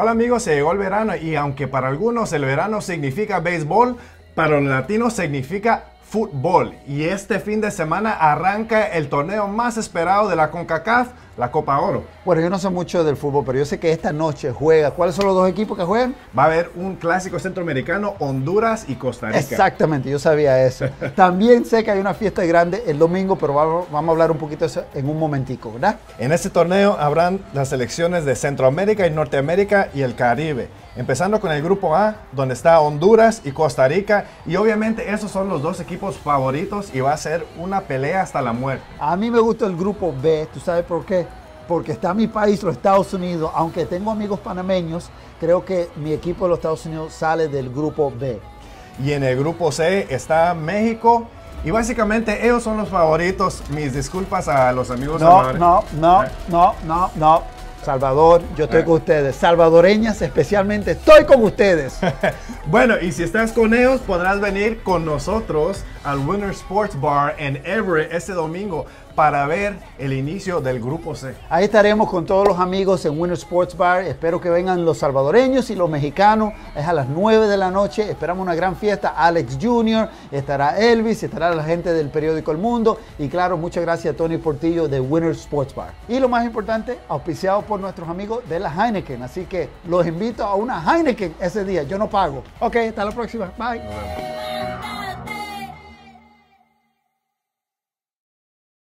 Hola amigos, se llegó el verano y aunque para algunos el verano significa béisbol, para los latinos significa fútbol. Y este fin de semana arranca el torneo más esperado de la CONCACAF, la Copa Oro. Bueno, yo no sé mucho del fútbol, pero yo sé que esta noche juega. ¿Cuáles son los dos equipos que juegan? Va a haber un clásico centroamericano, Honduras y Costa Rica. Exactamente, yo sabía eso. También sé que hay una fiesta grande el domingo, pero vamos, vamos a hablar un poquito de eso en un momentico, ¿verdad? En este torneo habrán las selecciones de Centroamérica y Norteamérica y el Caribe. Empezando con el grupo A, donde está Honduras y Costa Rica. Y obviamente esos son los dos equipos favoritos y va a ser una pelea hasta la muerte. A mí me gusta el grupo B, ¿tú sabes por qué? Porque está mi país, los Estados Unidos. Aunque tengo amigos panameños, creo que mi equipo de los Estados Unidos sale del grupo B. Y en el grupo C está México. Y básicamente ellos son los favoritos. Mis disculpas a los amigos No, salvadoreños. no, no, no, no, no. Salvador, yo estoy con ustedes. Salvadoreñas especialmente, estoy con ustedes. Bueno, y si estás con ellos, podrás venir con nosotros al Winter Sports Bar en Everett este domingo para ver el inicio del grupo C. Ahí estaremos con todos los amigos en Winter Sports Bar. Espero que vengan los salvadoreños y los mexicanos. Es a las 9 de la noche. Esperamos una gran fiesta. Alex Jr., estará Elvis, estará la gente del periódico El Mundo. Y claro, muchas gracias a Tony Portillo de Winter Sports Bar. Y lo más importante, auspiciado por nuestros amigos de la Heineken. Así que los invito a una Heineken ese día. Yo no pago. Ok, hasta la próxima. Bye.